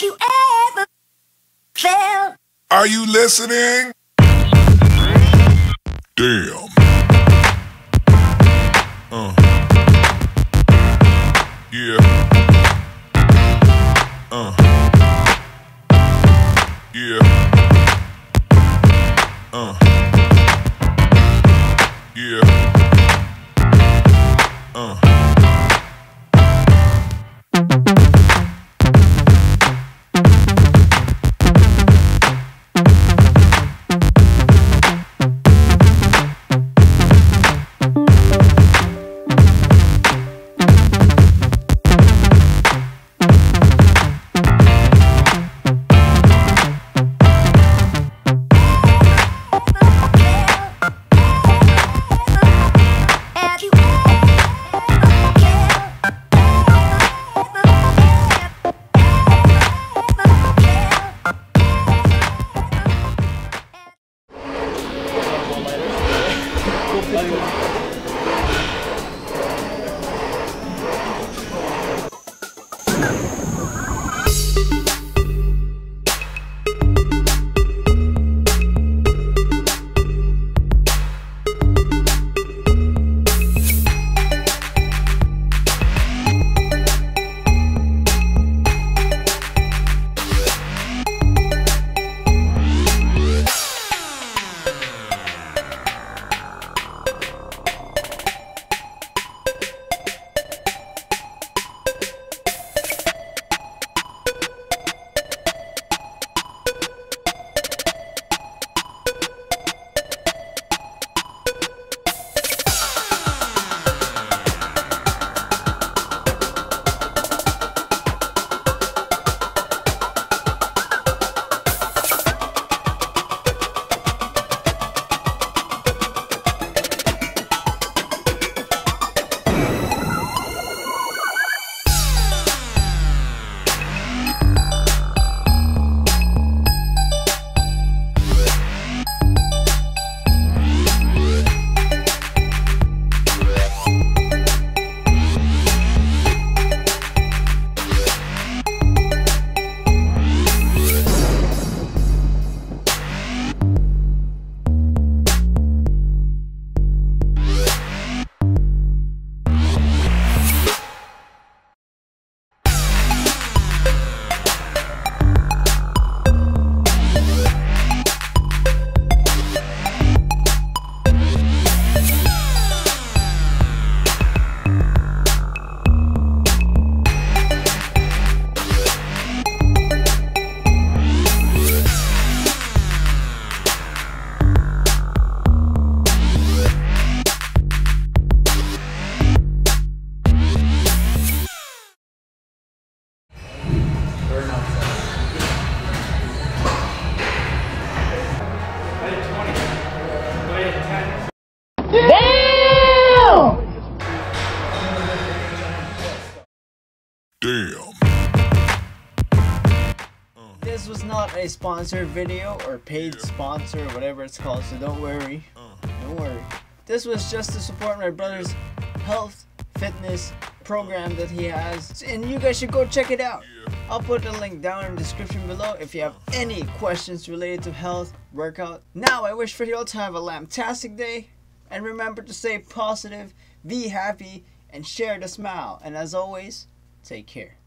Have you ever felt? Are you listening? Damn. Uh. Yeah. Спасибо. This was not a sponsored video or paid sponsor or whatever it's called, so don't worry. Uh-huh. Don't worry. This was just to support my brother's health fitness program that he has, and you guys should go check it out. I'll put the link down in the description below if you have uh-huh. any questions related to health, workout. Now, I wish for you all to have a lamtastic day, and remember to stay positive, be happy, and share the smile. And as always, take care.